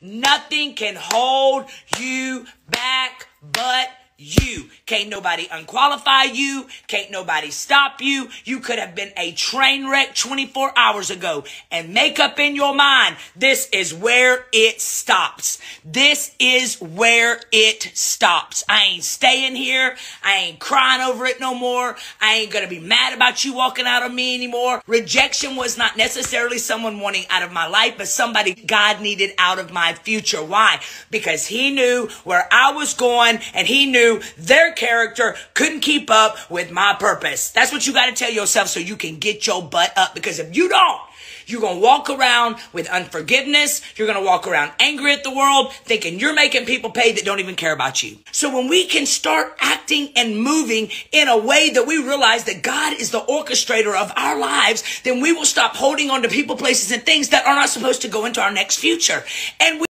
Nothing can hold you back. Can't nobody unqualify you. Can't nobody stop you. You could have been a train wreck 24 hours ago and make up in your mind. This is where it stops. This is where it stops. I ain't staying here. I ain't crying over it no more. I ain't gonna be mad about you walking out on me anymore. Rejection was not necessarily someone wanting out of my life, but somebody God needed out of my future. Why? Because he knew where I was going and he knew their character couldn't keep up with my purpose. That's what you got to tell yourself so you can get your butt up. Because if you don't, you're going to walk around with unforgiveness. You're going to walk around angry at the world, thinking you're making people pay that don't even care about you. So when we can start acting and moving in a way that we realize that God is the orchestrator of our lives, then we will stop holding on to people, places, and things that are not supposed to go into our next future. And we